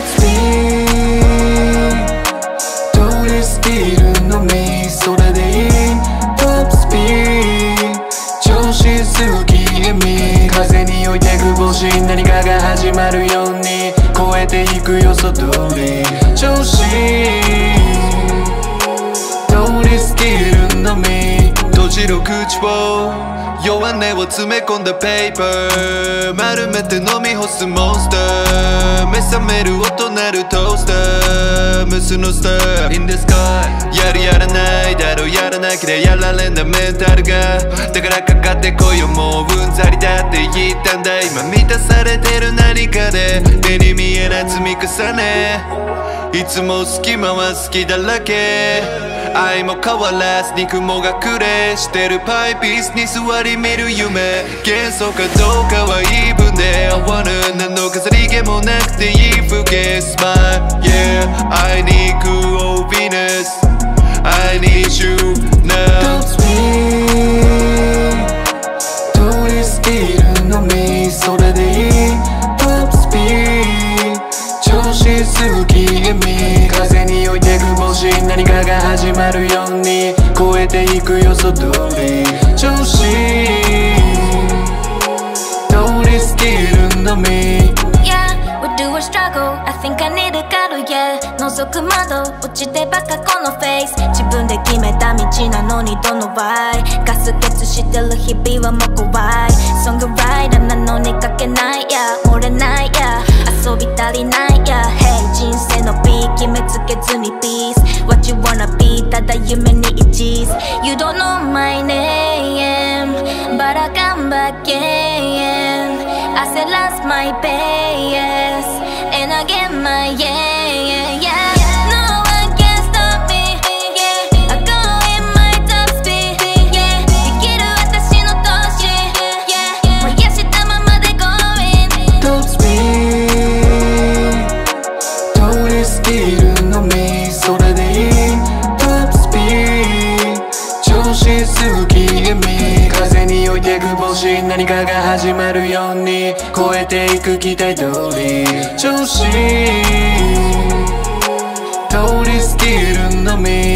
つピー通り過ぎルのみそれでいいトップスピー調子好き闇風に置いてく帽子何かが始まるように超えていくよそ通り。調子。通り過ぎるのみ閉じる口を弱音を詰め込んだペーパー丸めて飲み干すモンスター目覚める音鳴るトースタームスのスター In the sky. やるやらないだろやらなきゃやられんだメンタルがだからかかってこいよもううんざりだって言ったんだ今満たされてる何かで目に見えな積み重ね。いつも隙間は好きだらけ。愛も変わらずに雲がくれしてるパイピースに座り見る夢。幻想かどうかは言い分で合わぬ何の飾り気もなくていい風景。Smile yeah I need cool Venus I need you now 調子好き意味風に置いてく星何かが始まるように超えていくよ外り調子通りスキルのみ。Yeah, we do a struggle. I think I need a cuddle, yeah. 覗く窓落ちてばっかこのフェイス自分で決めた道なのにどの why ガス欠してる日々はもう怖い。ソングライダーなのに書けない。や漏れない。や遊び足りない。決めつけずに Peace What you wanna be ただ夢に一時 You don't know my name But I come back again I said lost my pace And I get my yeah yeah 何かが始まるように超えていく期待通り。調子通りスキルのみ。